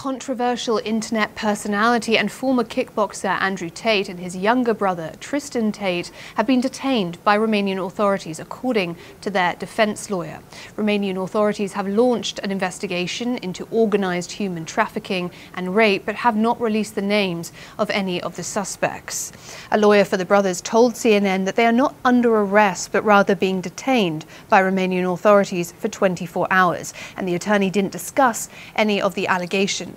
Controversial internet personality and former kickboxer Andrew Tate and his younger brother Tristan Tate have been detained by Romanian authorities, according to their defense lawyer. Romanian authorities have launched an investigation into organized human trafficking and rape, but have not released the names of any of the suspects. A lawyer for the brothers told CNN that they are not under arrest, but rather being detained by Romanian authorities for 24 hours, and the attorney didn't discuss any of the allegations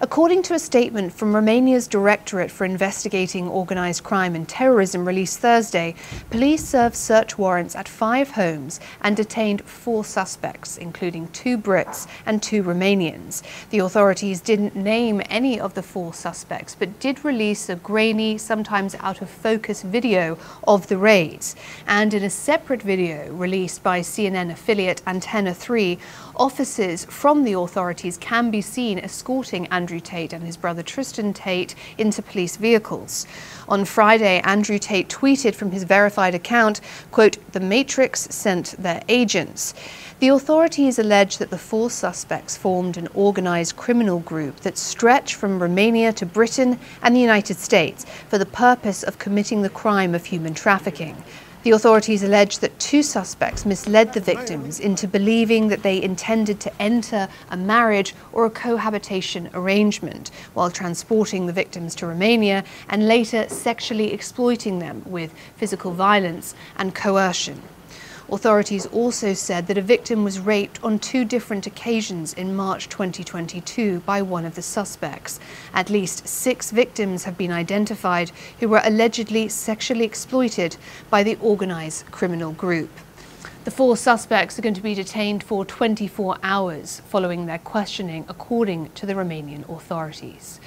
According to a statement from Romania's Directorate for Investigating Organised Crime and Terrorism released Thursday, police served search warrants at five homes and detained four suspects, including two Brits and two Romanians. The authorities didn't name any of the four suspects, but did release a grainy, sometimes out of focus video of the raids. And in a separate video released by CNN affiliate Antena 3, officers from the authorities can be seen escorting escorting Andrew Tate and his brother Tristan Tate into police vehicles. On Friday, Andrew Tate tweeted from his verified account, quote, the Matrix sent their agents. The authorities allege that the four suspects formed an organized criminal group that stretched from Romania to Britain and the United States for the purpose of committing the crime of human trafficking. The authorities allege that two suspects misled the victims into believing that they intended to enter a marriage or a cohabitation arrangement while transporting the victims to Romania and later sexually exploiting them with physical violence and coercion. Authorities also said that a victim was raped on two different occasions in March 2022 by one of the suspects. At least six victims have been identified who were allegedly sexually exploited by the organised criminal group. The four suspects are going to be detained for 24 hours following their questioning, according to the Romanian authorities.